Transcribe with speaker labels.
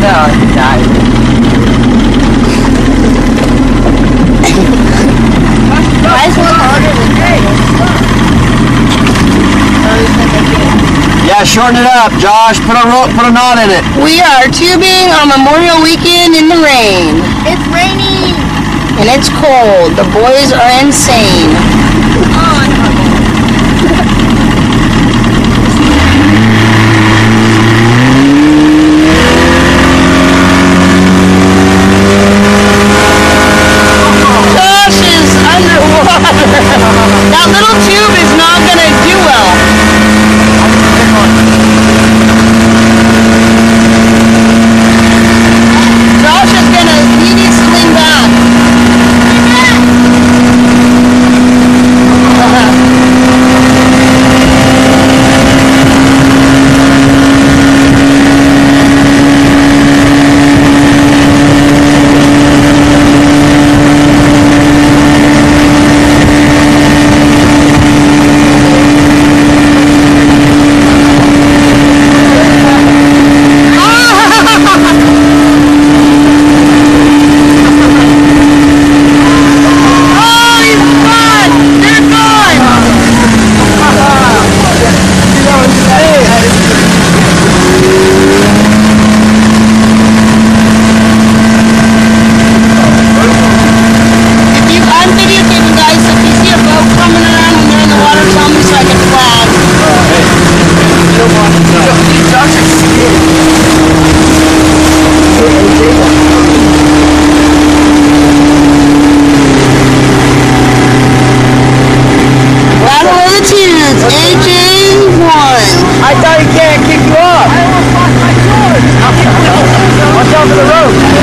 Speaker 1: Oh, he died.
Speaker 2: Why is one harder than
Speaker 3: Yeah, shorten it up, Josh. Put a rope, put a knot in it.
Speaker 2: We are tubing on Memorial Weekend in the rain.
Speaker 4: It's raining.
Speaker 2: And it's cold. The boys are insane. Josh I
Speaker 3: thought he can't kick you off. I almost lost my sword. Watch out for the rope.